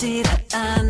See it and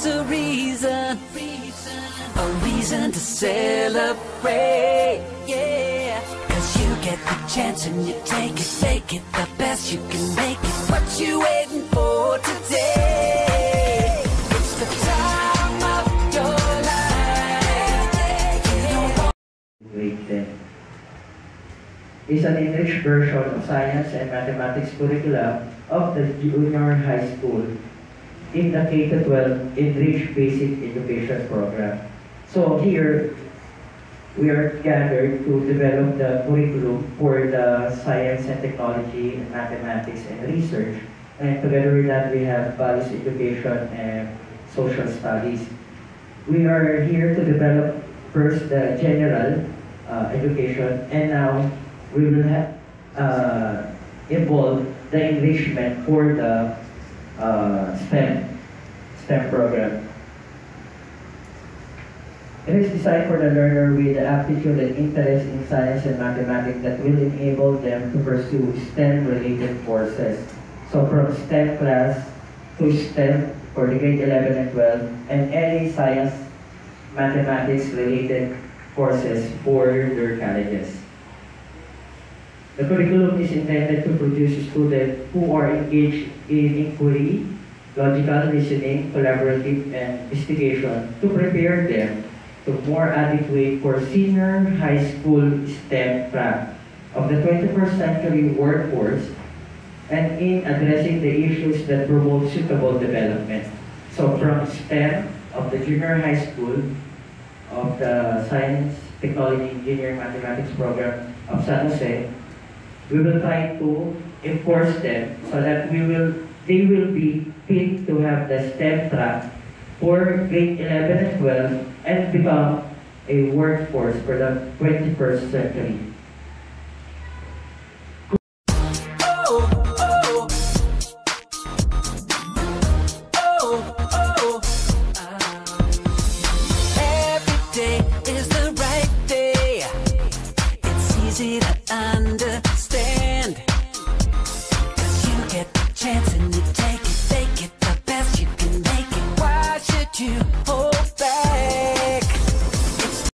Has a reason, a reason to celebrate. Yeah, cause you get the chance and you take it, make it the best you can make it. What you waiting for today? It's the time of your life. Grade 10 is an English version of science and mathematics curriculum of the junior high school in the K-12 Enriched Basic Education Program. So here, we are gathered to develop the curriculum for the science and technology, mathematics and research. And together with that, we have values education and social studies. We are here to develop first the general uh, education and now we will have uh, involve the enrichment for the uh, STEM STEM program. It is designed for the learner with the aptitude and interest in science and mathematics that will enable them to pursue STEM-related courses. So from STEM class to STEM for the grade 11 and 12, and any science, mathematics-related courses for their colleges. The curriculum is intended to produce students who are engaged in inquiry, logical reasoning, collaborative, investigation to prepare them to more adequate for senior high school STEM track of the 21st century workforce and in addressing the issues that promote suitable development. So from STEM of the junior high school of the Science, Technology, Engineering, Mathematics program of San Jose, we will try to enforce them so that we will they will be fit to have the STEM track for grade 11 and 12 and become a workforce for the 21st century.